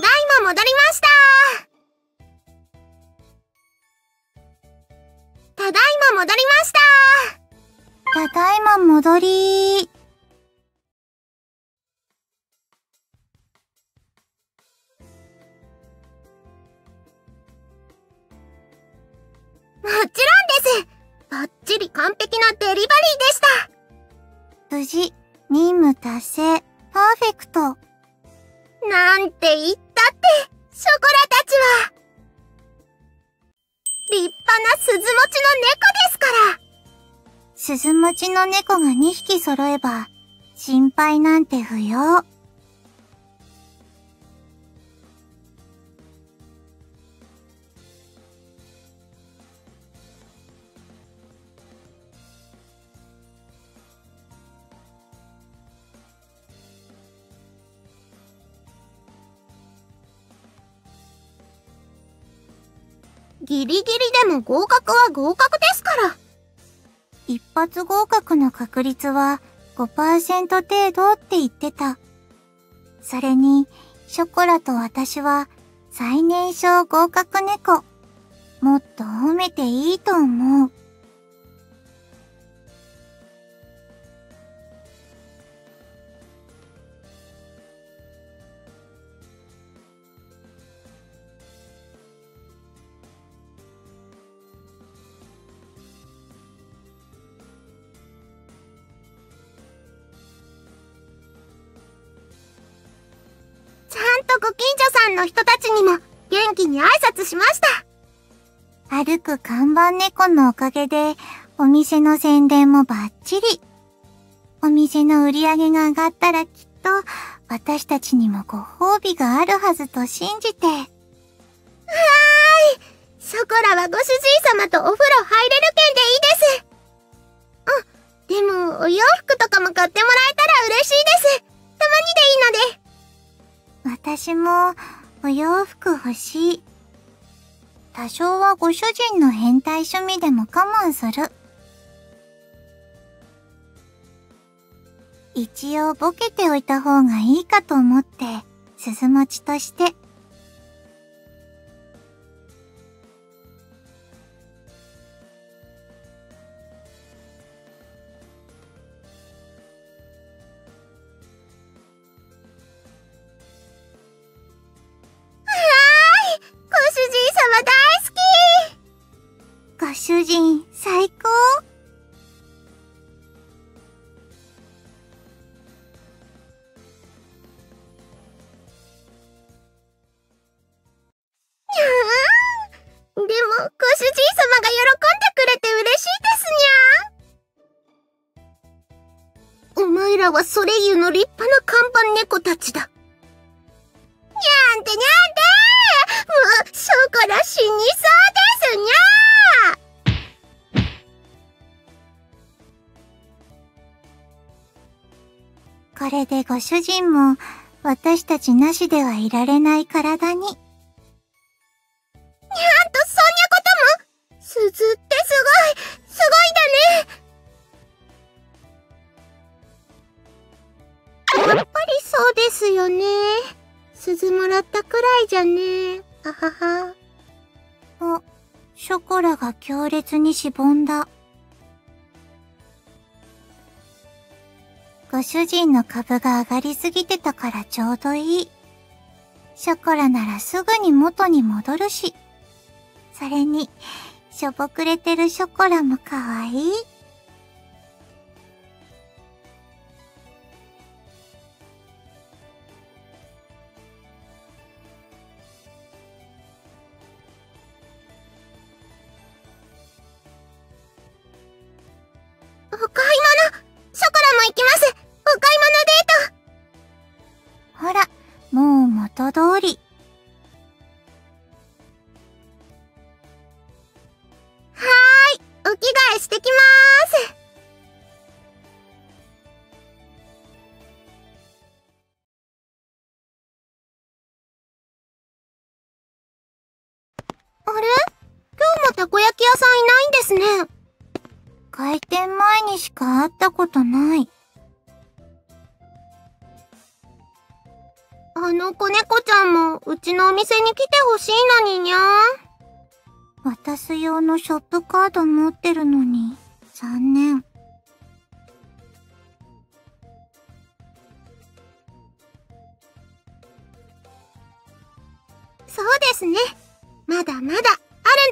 ただいま戻りました。ただいま戻りました。ただいま戻り。ー。もちろんです。バッチリ完璧なデリバリーでした。無事、任務達成、パーフェクト。なんて言ったって、ショコラたちは。立派な鈴持ちの猫ですから。鈴持ちの猫が2匹揃えば、心配なんて不要。ギリギリでも合格は合格ですから。一発合格の確率は5%程度って言ってた。それに、ショコラと私は最年少合格猫。もっと褒めていいと思う。ちにも元気に挨拶しました。歩く看板猫のおかげで、お店の宣伝もバッチリ。お店の売り上げが上がったらきっと、私たちにもご褒美があるはずと信じて。はーい。ショコラはご主人様とお風呂入れる券でいいです。あ、でもお洋服とかも買ってもらえたら嬉しいです。たまにでいいので。私も、お洋服欲しい。多少はご主人の変態趣味でも我慢する。一応ボケておいた方がいいかと思って、鈴持ちとして。ですにゃー。お前らはソレイユの立派な看板猫たちだ。にゃんてにゃんてもう、ショコラ死にそうですにゃこれでご主人も、私たちなしではいられない体に。にゃんとそんなことも鈴やっぱりそうですよね。鈴もらったくらいじゃね。ははは。お、ショコラが強烈にしぼんだ。ご主人の株が上がりすぎてたからちょうどいい。ショコラならすぐに元に戻るし。それに、しょぼくれてるショコラもかわいい。お買い物。ショコラも行きます。お買い物デート。ほら、もう元通り。ことない。ああの子猫ちゃんもうちのお店に来てほしいのににゃ渡す用のショップカード持ってるのに、残念。そうですね。まだまだあるん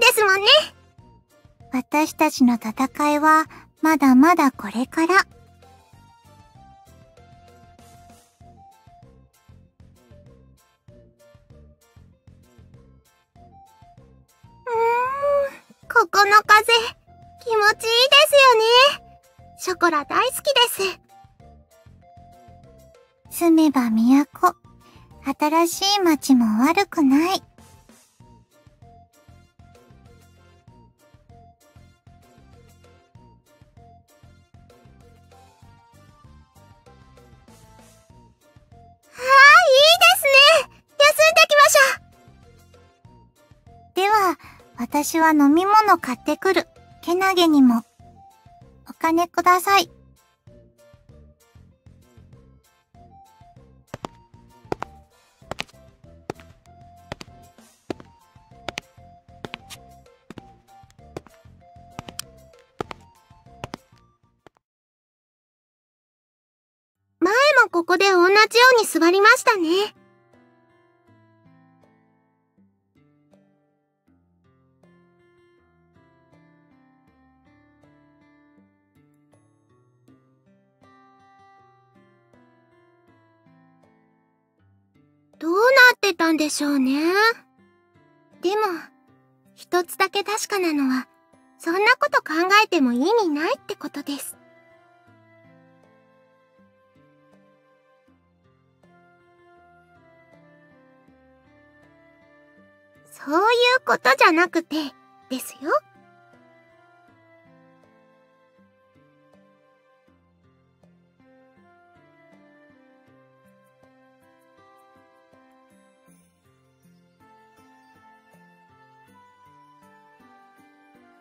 ですもんね。私たちの戦いは、まだまだこれから。ここの風、気持ちいいですよね。ショコラ大好きです。住めば都。新しい街も悪くない。私は飲み物買ってくる。けなげにも。お金ください。前もここで同じように座りましたね。でしょうね。でも、一つだけ確かなのは、そんなこと考えても意味ないってことです。そういうことじゃなくて、ですよ。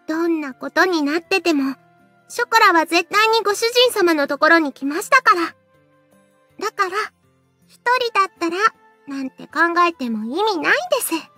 どんなことになってても、ショコラは絶対にご主人様のところに来ましたから。だから、一人だったら、なんて考えても意味ないんです。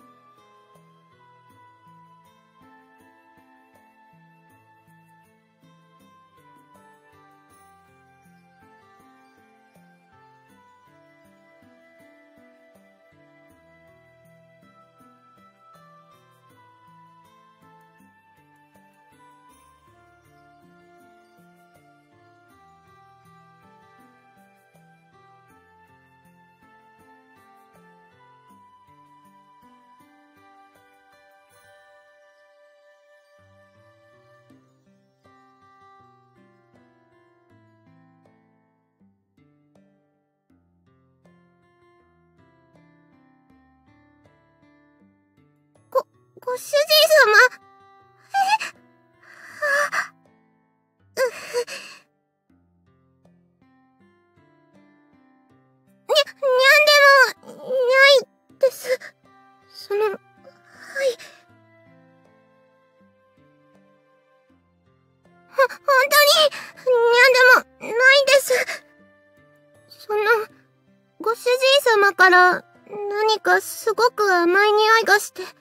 から、何かすごく甘い匂いがして。とろ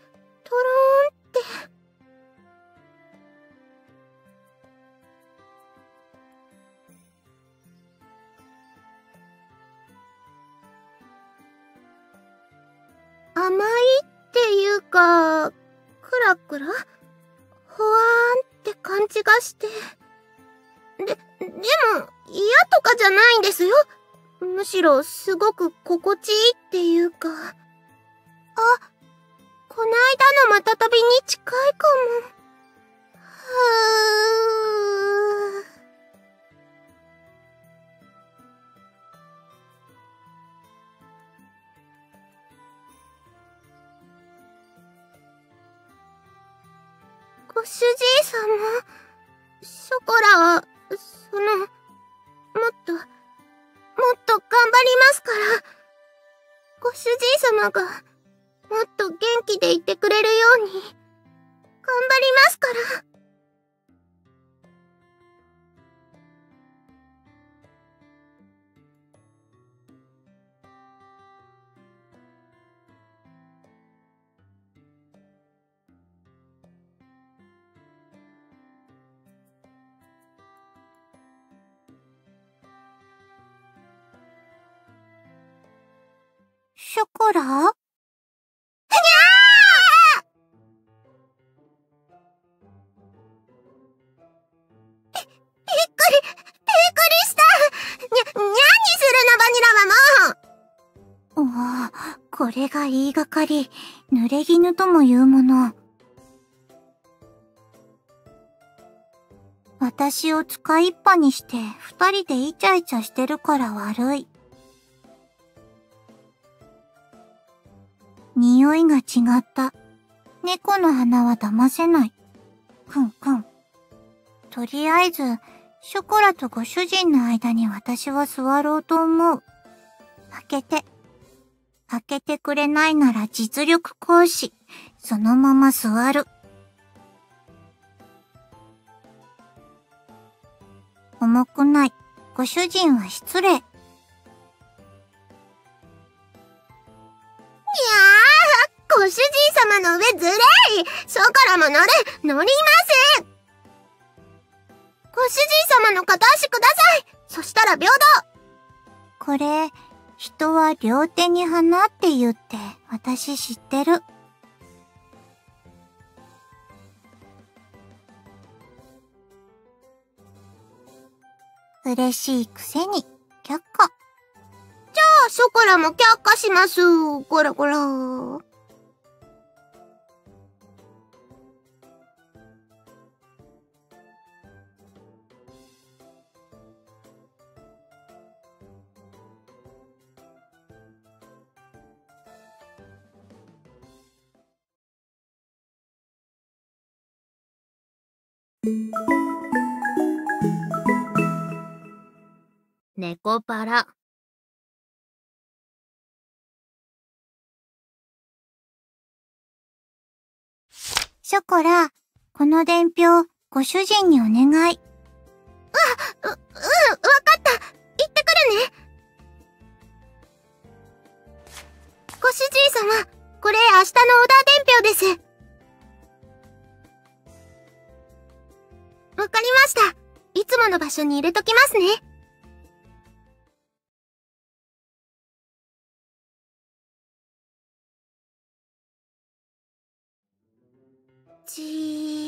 ーんって。甘いっていうか、クラクラ？ほわーんって感じがして。で、でも、嫌とかじゃないんですよ。むしろ、すごく心地いいっていうか。あ、この間のまたたびに近いかも。はぁ。ご主人様、ショコラは、その、主人様が、もっと元気でいてかり、濡れ衣とも言うもの。私を使いっぱにして二人でイチャイチャしてるから悪い。匂いが違った。猫の鼻は騙せない。くんくん。とりあえず、ショコラとご主人の間に私は座ろうと思う。開けて。開けてくれないなら実力行使。そのまま座る。重くない。ご主人は失礼。いやー、ご主人様の上ずれいショコラも乗れ、乗りませんご主人様の片足くださいそしたら平等これ、人は両手に花って言って、私知ってる。嬉しいくせに、却下。じゃあ、ショコラも却下します。ゴラゴラ。猫パラ。ショコラ、この伝票、ご主人にお願い。あ、う、うん、わかった。行ってくるね。ご主人様、これ明日のオーダー伝票です。わかりました。いつもの場所に入れときますね。ち。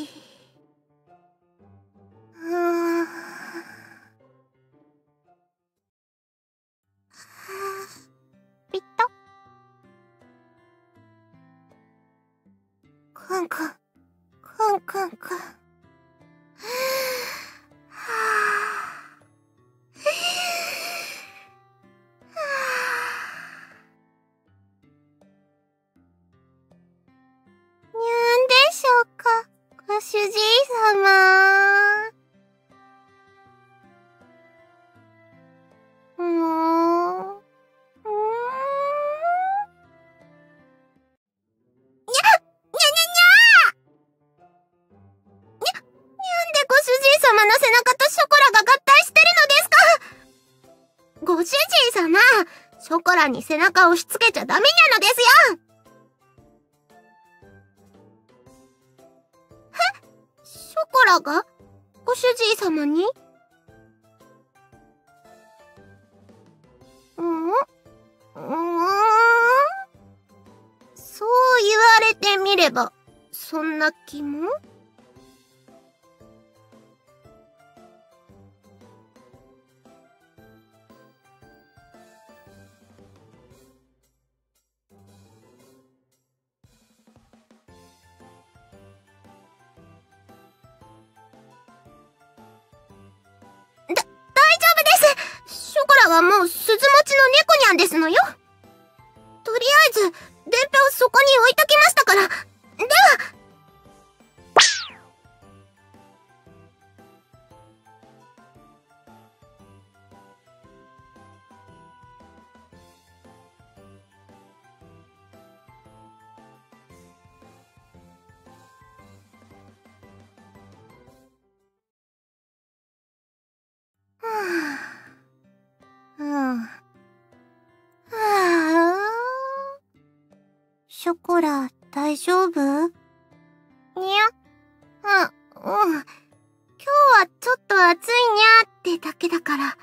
中押し付けちゃダメなのですよ。ショコラがご主人様に？うん？うん？そう言われてみれば、そんな気も？ショコラ、大丈夫？にゃ、うん、うん。今日はちょっと暑いにゃってだけだから。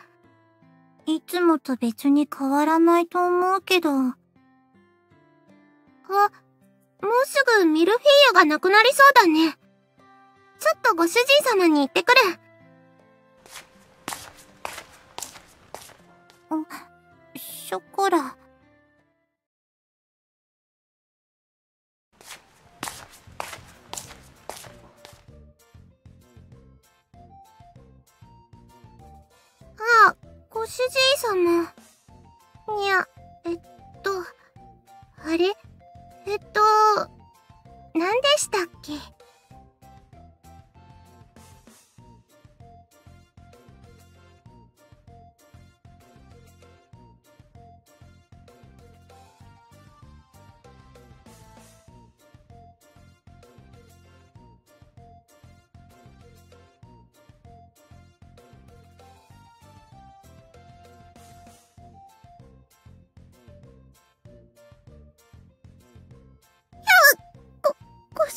いつもと別に変わらないと思うけど。あ、もうすぐミルフィーユがなくなりそうだね。ちょっとご主人様に言ってくる。ショコラ。あ、ご主人様。いや、えっと、あれ？えっと、何でしたっけ？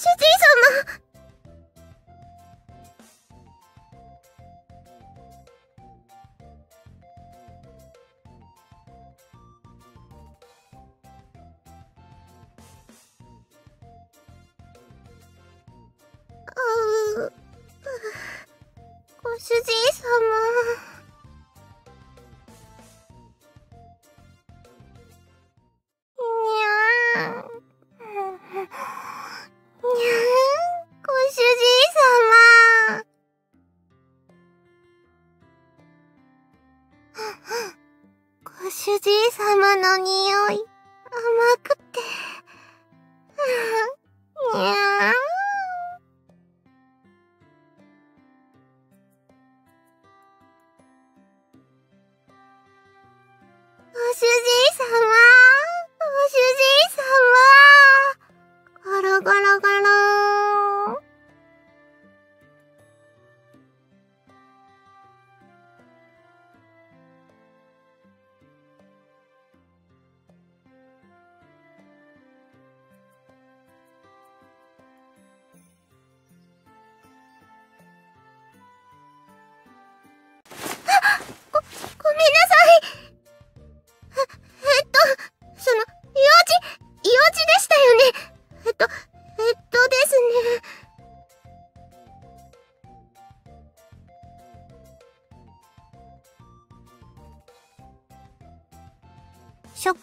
主人様。ご主人様の匂い甘くて。にゃー。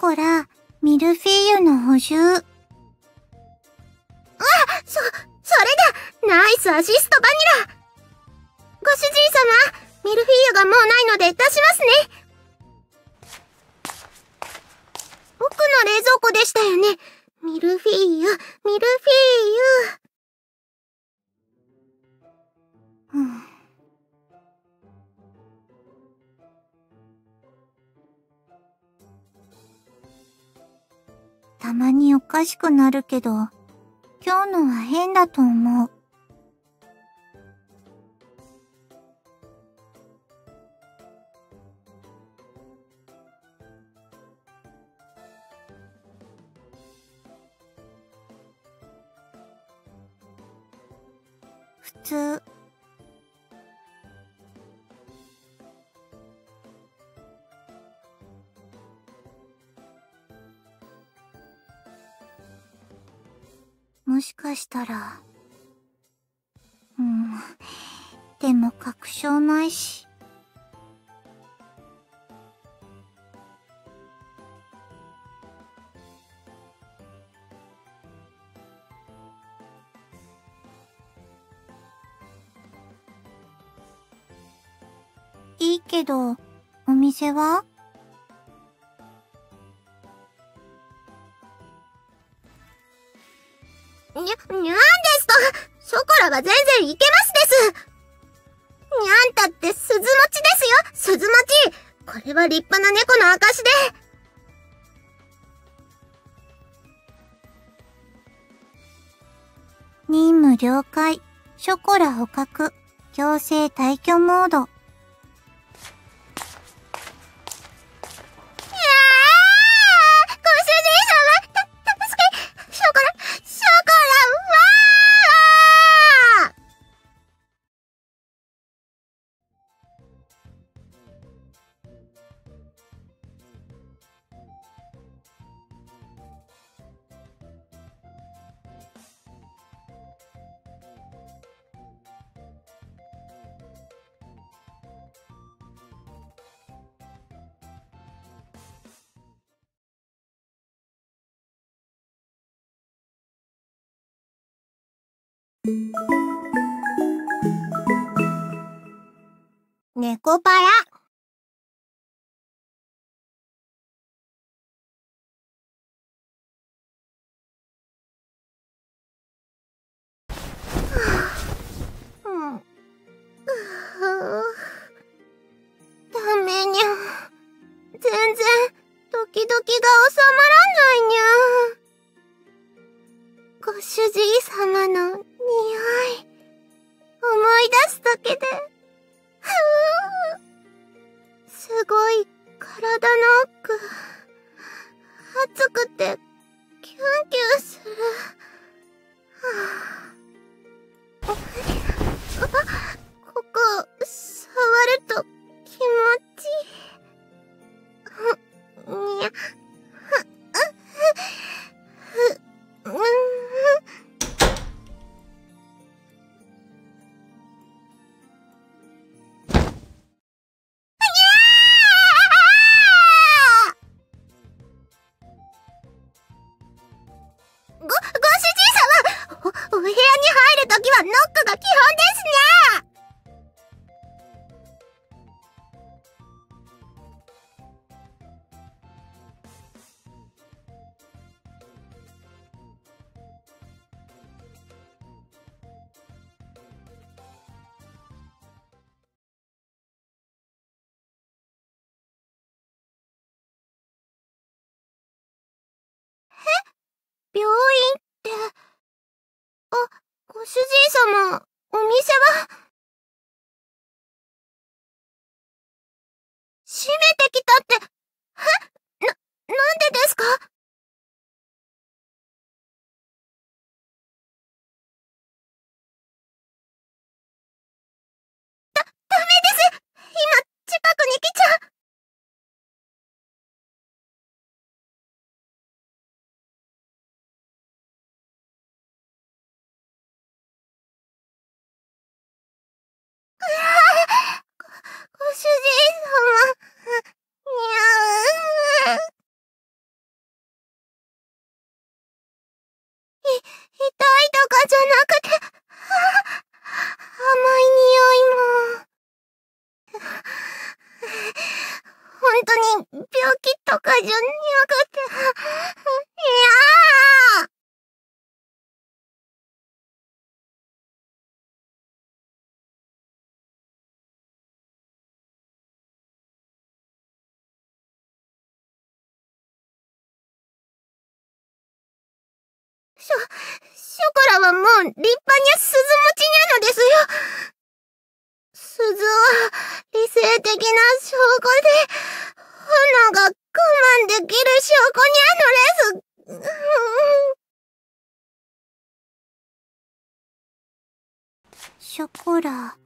ショコラ、ミルフィーユの補充。そ、それだナイスアシストバニラご主人様、ミルフィーユがもうないので出しますね。奥の冷蔵庫でしたよね。ミルフィーユ、ミルフィーユ。うんたまにおかしくなるけど、今日のは変だと思う。普通。かしたら、うん、でも確証ないし。いいけど、お店は？は立派な猫の証で任務了解。ショコラ捕獲。強制退去モード。猫パラ。く、暑くて、キュンキュンする。は、あ。病院って。あ、ご主人様、お店は？閉めてきたってショ、ショコラはもう立派に鈴持ちにゃのですよ。鈴は理性的な証拠で、炎が我慢できる証拠にゃのです。ショコラ、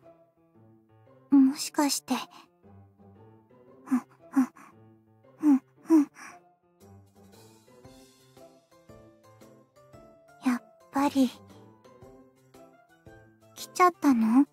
もしかして、うん、うん、うん、うん。ぱり。来ちゃったの？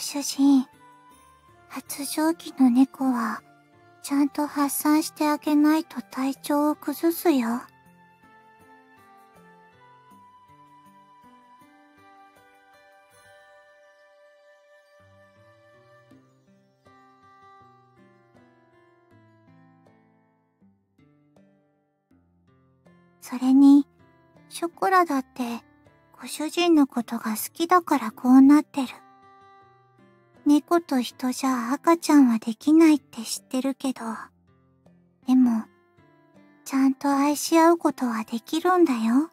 主人、発情期の猫は、ちゃんと発散してあげないと体調を崩すよ。それに、ショコラだってご主人のことが好きだからこうなってる。猫と人じゃ赤ちゃんはできないって知ってるけど、でも、ちゃんと愛し合うことはできるんだよ。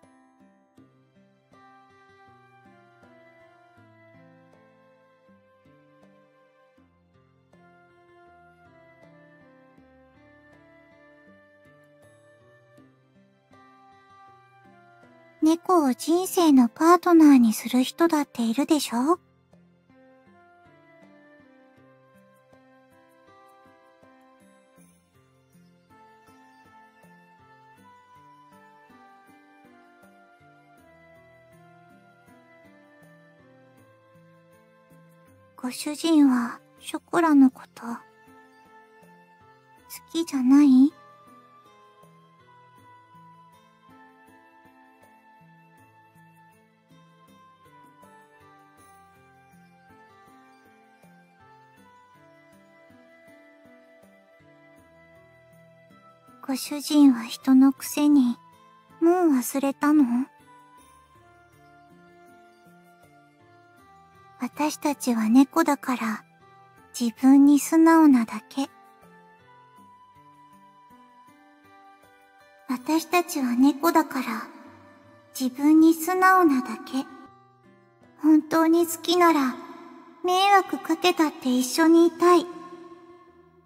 猫を人生のパートナーにする人だっているでしょ？ご主人はショコラのこと、好きじゃない？ご主人は人のくせに、もう忘れたの？私たちは猫だから、自分に素直なだけ。私たちは猫だから、自分に素直なだけ。本当に好きなら、迷惑かけたって一緒にいたい。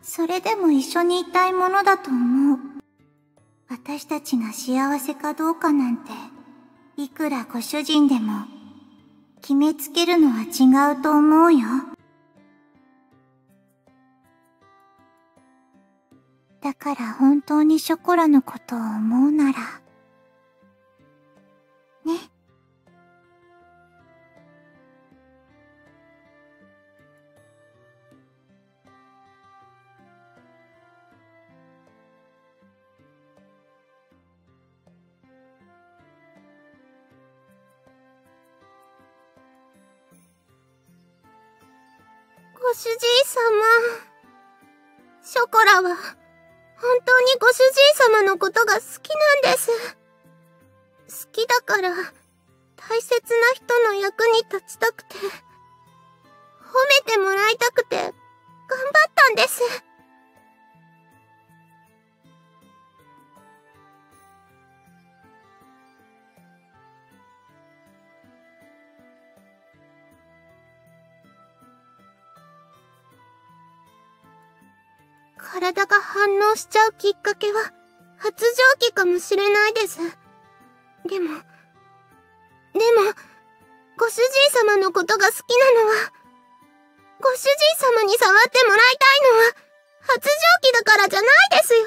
それでも一緒にいたいものだと思う。私たちが幸せかどうかなんて、いくらご主人でも、決めつけるのは違うと思うよ。だから本当にショコラのことを思うなら、ね。ご主人様。ショコラは、本当にご主人様のことが好きなんです。好きだから、大切な人の役に立ちたくて、褒めてもらいたくて、頑張ったんです。体が反応しちゃうきっかけは、発情期かもしれないです。でも、でも、ご主人様のことが好きなのは、ご主人様に触ってもらいたいのは、発情期だからじゃないですよ。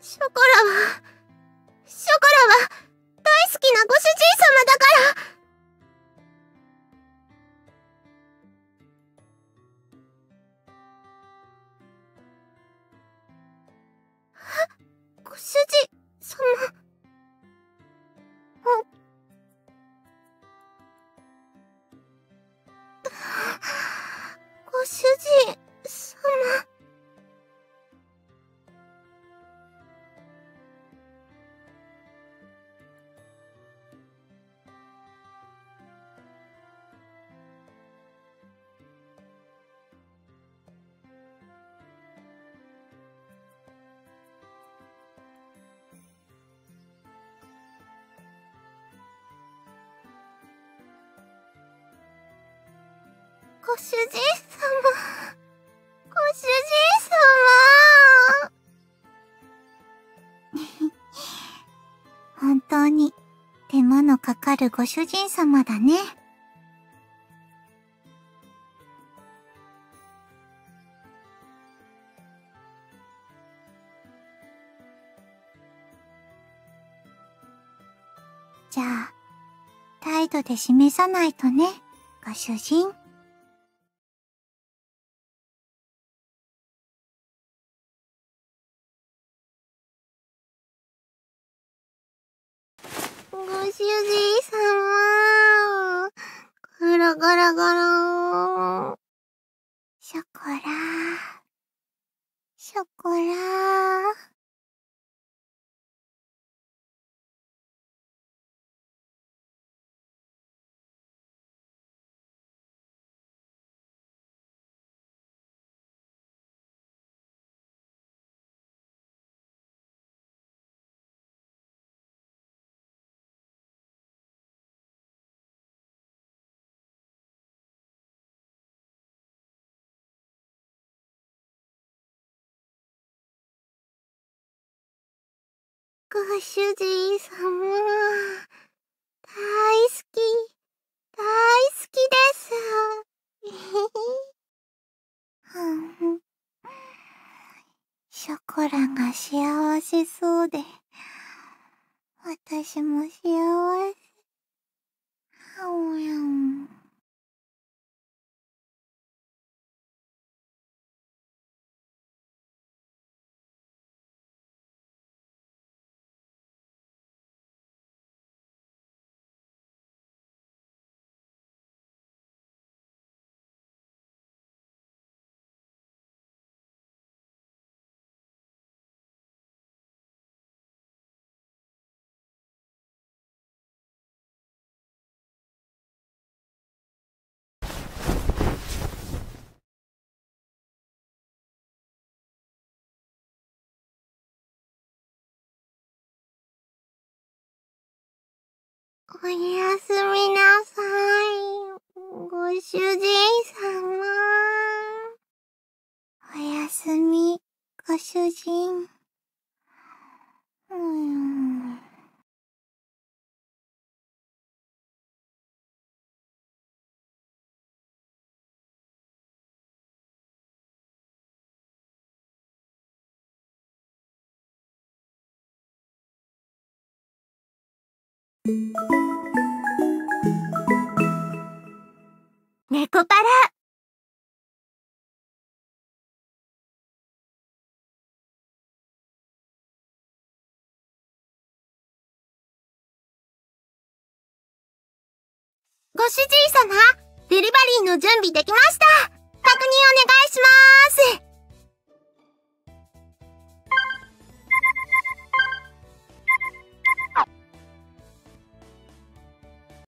ショコラは、ショコラは、大好きなご主人様だから、ご主人様。ご主人様。本当に手間のかかるご主人様だね。じゃあ、態度で示さないとね、ご主人。ご主人様、大好き、大好きです。ショコラが幸せそうで、私も幸せ。おやおやすみなさい。ご主人様。おやすみ、ご主人。うん。猫パラご主人様、デリバリーの準備できました。確認お願いします。